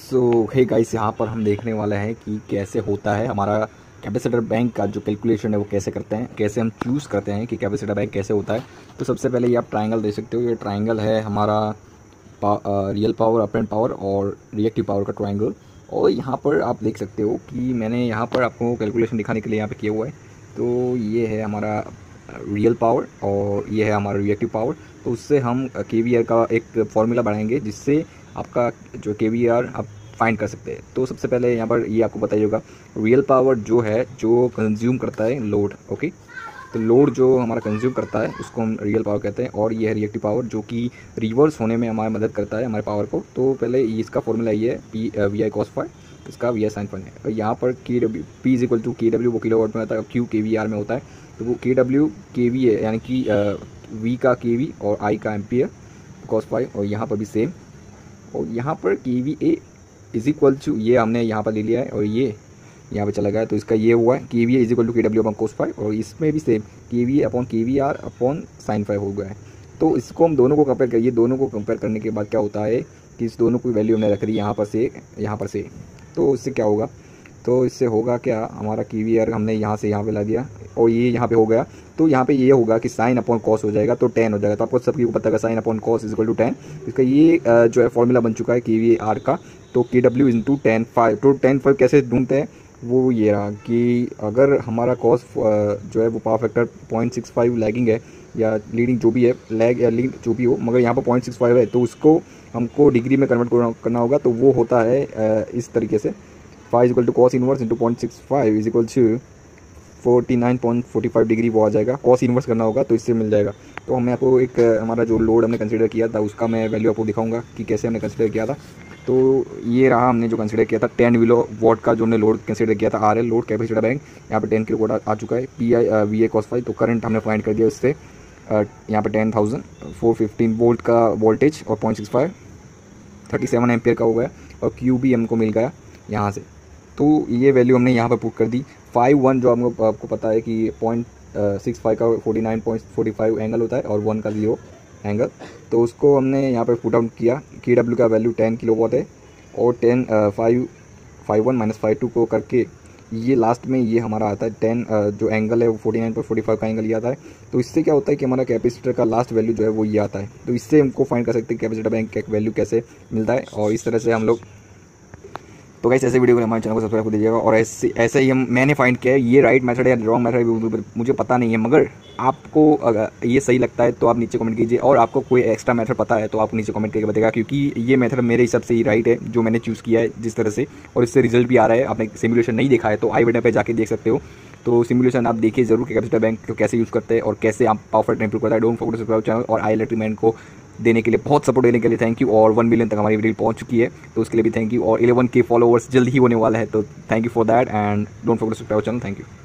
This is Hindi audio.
सो हे गाइस यहाँ पर हम देखने वाले हैं कि कैसे होता है हमारा कैपेसिटर बैंक का जो कैलकुलेशन है वो कैसे करते हैं कैसे हम चूज़ करते हैं कि कैपेसिटर बैंक कैसे होता है। तो सबसे पहले ये आप ट्राइंगल देख सकते हो ये ट्राइंगल है हमारा पा, रियल पावर अपेंट पावर और रिएक्टिव पावर का ट्राइंगल और यहाँ पर आप देख सकते हो कि मैंने यहाँ पर आपको कैलकुलेशन दिखाने के लिए यहाँ पे किया हुआ है। तो ये है हमारा रियल पावर और ये है हमारा रिएक्टिव पावर तो उससे हम के का एक फार्मूला बढ़ाएँगे जिससे आपका जो के वी आर आप फाइंड कर सकते हैं। तो सबसे पहले यहाँ पर ये आपको बताइए होगा रियल पावर जो है, जो कंज्यूम करता है लोड ओके तो लोड जो हमारा कंज्यूम करता है, उसको हम रियल पावर कहते हैं और ये है रिएक्टिव पावर जो कि रिवर्स होने में हमारी मदद करता है हमारे पावर को। तो पहले इसका फॉर्मूला ये है P V I cos five इसका वी आई साइन फाइव है। और यहाँ पर K W P is equal to K W वो किलो वाट में होता है क्यू के वी आर में होता है तो वो के डब्ल्यू के वी है यानी कि वी का के वी और आई का एम्पियर कॉस फाइव और यहाँ पर भी सेम और यहाँ पर K V A is equal to ये हमने यहाँ पर ले लिया है और ये यहाँ पे चला गया तो इसका ये हुआ है K V A is equal to K W upon cos five और इसमें भी same K V A upon K V R upon sine five हो गया है। तो इसको हम दोनों को कंपेयर करिए दोनों को कंपेयर करने के बाद क्या होता है कि इस दोनों की वैल्यू हमने रख दी यहाँ पर से, यहाँ पर से। तो इससे क्या होगा? तो इससे होगा क्या? हमारा की वी आर हमने यहाँ से यहाँ पे ला दिया और ये यहाँ पे हो गया। तो यहाँ पे ये होगा कि साइन अपॉन कॉस हो जाएगा तो टेन हो जाएगा। तो आपको सबकी को पता है sine upon cos is equal to ten इसका ये जो है फॉर्मूला बन चुका है के वी आर का। तो K W into ten five तो टेन फाइव कैसे ढूंढते हैं? वो ये रहा कि अगर हमारा कॉस जो है वो power factor point six five lagging है, या लीडिंग जो भी है लैग या लीड जो भी हो, मगर यहाँ पर पॉइंट सिक्स फाइव है तो उसको हमको डिग्री में कन्वर्ट करना होगा तो वो होता है इस तरीके से। Five is equal to cos inverse into point six five is equal to forty nine point forty five degree वो आ जाएगा। कॉस इनवर्स करना होगा तो इससे मिल जाएगा। तो मैं आपको एक, हमारा जो लोड हमने कंसिडर किया था, उसका मैं वैल्यू आपको दिखाऊँगा कि कैसे हमने कंसिडर किया था। तो ये रहा हमने जो कंसिडर किया था टेन विलो वॉट का जो हमने लोड कंसिडर किया था R L load capacitor bank यहाँ पे टेन किलो वोट आ चुका है। P I V A cos five तो करंट हमने फाइंड कर दिया इससे यहाँ पे ten thousand four fifteen volt का वोल्टेज और point six five thirty seven ampere का हो गया और क्यू भी हमको मिल गया यहाँ से। तो ये वैल्यू हमने यहाँ पर पुट कर दी। फाइव वन जो हमको आपको पता है कि पॉइंट सिक्स फाइव का forty nine point forty five angle होता है और वन का ज़ीरो एंगल तो उसको हमने यहाँ पर पुट आउट किया। की डब्ल्यू का वैल्यू टेन किलो वॉट है और ten five five one minus five two को करके ये लास्ट में ये हमारा आता है टेन जो एंगल है वो forty nine point forty five का एंगल ये आता है। तो इससे क्या होता है कि हमारा कैपेसिटर का लास्ट वैल्यू जो है वो ये आता है। तो इससे हमको फाइंड कर सकते हैं कैपेसिटर बैंक का वैल्यू कैसे मिलता है और इस तरह से हम लोग तो कैसे ऐसे वीडियो को हमारे चैनल को सब्सक्राइब कर दीजिएगा और ऐसे ऐसे ही हम, मैंने फाइंड किया है, ये राइट मेथड या रॉन्ग मेथड मुझे पता नहीं है, मगर आपको अगर ये सही लगता है तो आप नीचे कमेंट कीजिए और आपको कोई एक्स्ट्रा मेथड पता है तो आप नीचे कमेंट करके बताएगा क्योंकि ये मेथड मेरे हिसाब से ही राइट है, जो मैंने चूज़ किया है जिस तरह से, और इससे रिज़ल्ट भी आ रहा है। आपने सिमुलेशन नहीं देखा है तो आई बटन पर जाके देख सकते हो। तो सिमुलेशन आप देखिए ज़रूर कि कैपिटल बैंक को कैसे यूज़ करते हैं और कैसे आप पावर इंप्रूव करता है। डोंट फोकस सब्सक्राइब चैनल और आई इलेक्ट्रीमैन को देने के लिए, बहुत सपोर्ट देने के लिए थैंक यू और वन मिलियन तक हमारी वीडियो पहुँच चुकी है तो उसके लिए भी थैंक यू और इलेवन के फॉलोअर्स जल्द ही होने वाला है तो thank you for that and don't forget subscribe channel thank you